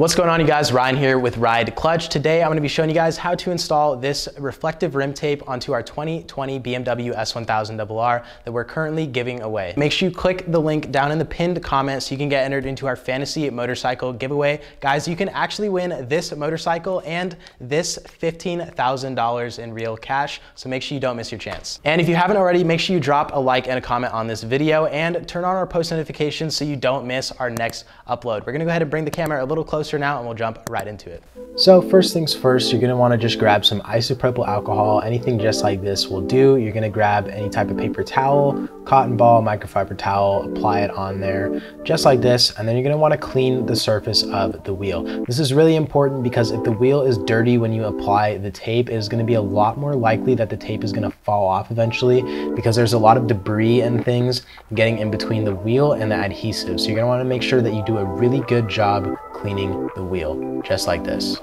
What's going on you guys? Ryan here with Ride Clutch. Today I'm going to be showing you guys how to install this reflective rim tape onto our 2020 BMW S1000RR that we're currently giving away. Make sure you click the link down in the pinned comment so you can get entered into our fantasy motorcycle giveaway. Guys, you can actually win this motorcycle and this $15,000 in real cash, so make sure you don't miss your chance. And if you haven't already, make sure you drop a like and a comment on this video and turn on our post notifications so you don't miss our next upload. We're going to go ahead and bring the camera a little closer now and we'll jump right into it. So first things first, you're gonna wanna just grab some isopropyl alcohol. Anything just like this will do. You're gonna grab any type of paper towel, cotton ball, microfiber towel, apply it on there just like this. And then you're gonna wanna clean the surface of the wheel. This is really important because if the wheel is dirty when you apply the tape, it is gonna be a lot more likely that the tape is gonna fall off eventually because there's a lot of debris and things getting in between the wheel and the adhesive. So you're gonna wanna make sure that you do a really good job cleaning the wheel, just like this.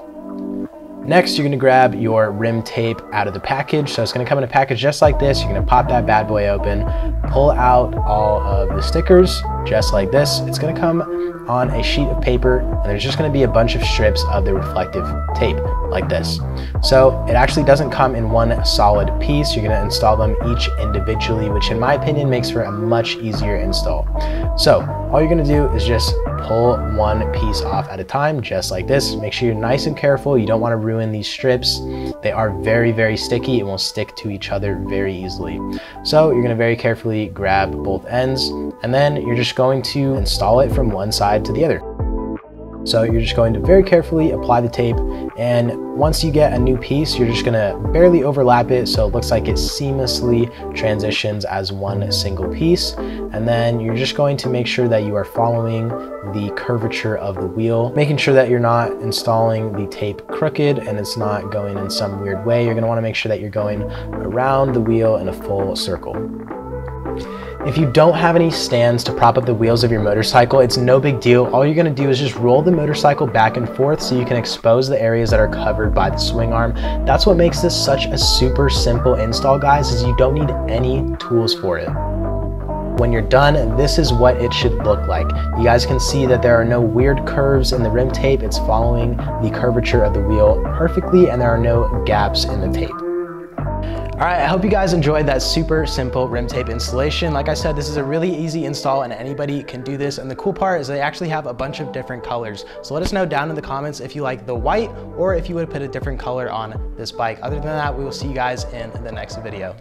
Next, you're gonna grab your rim tape out of the package. So it's gonna come in a package just like this. You're gonna pop that bad boy open, pull out all of the stickers, just like this. It's gonna come on a sheet of paper and there's just gonna be a bunch of strips of the reflective tape like this. So it actually doesn't come in one solid piece. You're gonna install them each individually, which in my opinion makes for a much easier install. So all you're gonna do is just pull one piece off at a time, just like this. Make sure you're nice and careful. You don't wanna ruin these strips. They are very, very sticky. It will stick to each other very easily. So you're gonna very carefully grab both ends and then you're just going to install it from one side to the other. So you're just going to very carefully apply the tape and once you get a new piece, you're just gonna barely overlap it so it looks like it seamlessly transitions as one single piece. And then you're just going to make sure that you are following the curvature of the wheel, making sure that you're not installing the tape crooked and it's not going in some weird way. You're gonna wanna make sure that you're going around the wheel in a full circle. If you don't have any stands to prop up the wheels of your motorcycle, it's no big deal. All you're gonna do is just roll the motorcycle back and forth so you can expose the areas that are covered by the swing arm. That's what makes this such a super simple install, guys, is you don't need any tools for it. When you're done, this is what it should look like. You guys can see that there are no weird curves in the rim tape. It's following the curvature of the wheel perfectly and there are no gaps in the tape. All right, I hope you guys enjoyed that super simple rim tape installation. Like I said, this is a really easy install and anybody can do this. And the cool part is they actually have a bunch of different colors. So let us know down in the comments if you like the white or if you would put a different color on this bike. Other than that, we will see you guys in the next video.